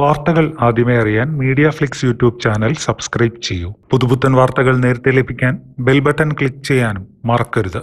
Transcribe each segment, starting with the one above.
വാർത്തകൾ ആദ്യമേ അറിയാൻ Media Flix YouTube channel subscribe ചെയ്യൂ. പുതുപുത്തൻ വാർത്തകൾ നേരത്തെ ലഭിക്കാൻ ബെൽ ബട്ടൺ ക്ലിക്ക് ചെയ്യാനും മറക്കരുത്.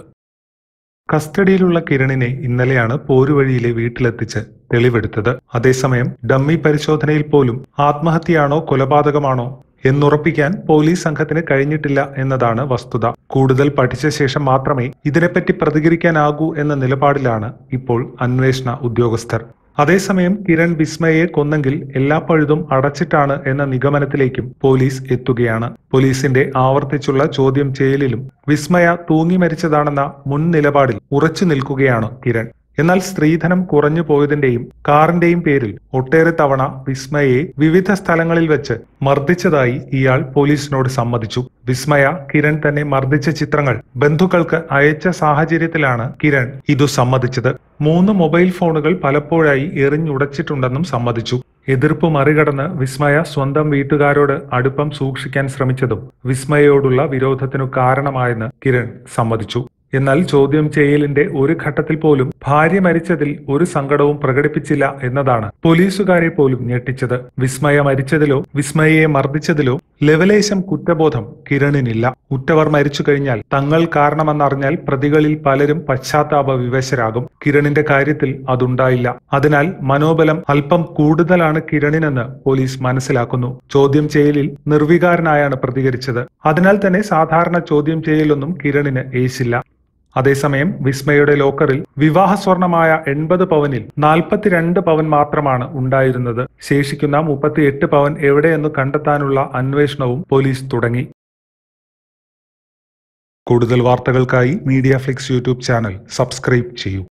കസ്റ്റഡിയിലുള്ള കിരണിനെ ഇന്നലെയാണ് പോരുവഴിയിലെ വീട്ടിലെത്തിച്ച് തെളിവെടുത്തത്. അതേസമയം ഡമ്മി പരിശോധനയിൽ പോലും ആത്മഹത്യയാണോ കൊലപാതകമാണോ എന്നുറപ്പിക്കാൻ പോലീസ് സംഘത്തിന് കഴിഞ്ഞിട്ടില്ല എന്നതാണ് വസ്തുത. കൂടുതൽ പഠിച്ച ശേഷം മാത്രമേ ഇതിനെപ്പറ്റി പ്രതികരിക്കാനാകൂ എന്ന നിലപാടിലാണ് ഇപ്പോൾ അന്വേഷണ ഉദ്യോഗസ്ഥർ. അതേസമയം കിരൺ വിസ്മയെ കൊന്നെങ്കിൽ എല്ലാ പഴുതും അടച്ചിട്ടാണ് എന്ന നിഗമനത്തിലേക്കും പോലീസ് എത്തുകയാണ്. പോലീസിന്റെ ആവർത്തിച്ചുള്ള ചോദ്യം ചെയ്യലിലും വിസ്മയ തൂങ്ങി മരിച്ചതാണെന്ന മുൻ നിലപാടിൽ ഉറച്ചു നിൽക്കുകയാണ് കിരൺ. എന്നാൽ സ്ത്രീധനം കുറഞ്ഞു പോയതിന്റെയും കാറിന്റെയും പേരിൽ ഒട്ടേറെ തവണ വിസ്മയെ വിവിധ സ്ഥലങ്ങളിൽ വെച്ച് മർദ്ദിച്ചതായി ഇയാൾ പോലീസിനോട് സമ്മതിച്ചു. വിസ്മയ കിരൺ തന്നെ മർദ്ദിച്ച ചിത്രങ്ങൾ ബന്ധുക്കൾക്ക് അയച്ച സാഹചര്യത്തിലാണ് കിരൺ ഇതു സമ്മതിച്ചത്. മൂന്ന് മൊബൈൽ ഫോണുകൾ പലപ്പോഴായി എറിഞ്ഞുടച്ചിട്ടുണ്ടെന്നും സമ്മതിച്ചു. എതിർപ്പ് മറികടന്ന് വിസ്മയ സ്വന്തം വീട്ടുകാരോട് അടുപ്പം സൂക്ഷിക്കാൻ ശ്രമിച്ചതും വിസ്മയോടുള്ള വിരോധത്തിനു കാരണമായെന്ന് കിരൺ സമ്മതിച്ചു. എന്നാൽ ചോദ്യം ചെയ്യലിന്റെ ഒരു ഘട്ടത്തിൽ പോലും ഭാര്യ മരിച്ചതിൽ ഒരു സങ്കടവും പ്രകടിപ്പിച്ചില്ല എന്നതാണ് പോലീസുകാരെ പോലും ഞെട്ടിച്ചത്. വിസ്മയ മരിച്ചതിലോ വിസ്മയയെ മർദ്ദിച്ചതിലോ ലെവലേശം കുറ്റബോധം കിരണിനില്ല. ഉറ്റവർ മരിച്ചു കഴിഞ്ഞാൽ തങ്ങൾ കാരണമെന്നറിഞ്ഞാൽ പ്രതികളിൽ പലരും പശ്ചാത്താപ വിവശരാകും. കിരണിന്റെ കാര്യത്തിൽ അതുണ്ടായില്ല. അതിനാൽ മനോബലം അല്പം കൂടുതലാണ് കിരണിനെന്ന് പോലീസ് മനസ്സിലാക്കുന്നു. ചോദ്യം ചെയ്യലിൽ നിർവികാരനായാണ് പ്രതികരിച്ചത്. അതിനാൽ തന്നെ സാധാരണ ചോദ്യം ചെയ്യലൊന്നും കിരണിന് ഏശില്ല. അതേസമയം വിസ്മയുടെ ലോക്കറിൽ വിവാഹ സ്വർണമായ എൺപത് പവനിൽ നാൽപ്പത്തിരണ്ട് പവൻ മാത്രമാണ് ഉണ്ടായിരുന്നത്. ശേഷിക്കുന്ന മുപ്പത്തിയെട്ട് പവൻ എവിടെയെന്ന് കണ്ടെത്താനുള്ള അന്വേഷണവും പോലീസ് തുടങ്ങി. കൂടുതൽ വാർത്തകൾക്കായി Media Flix YouTube channel subscribe ചെയ്യൂ.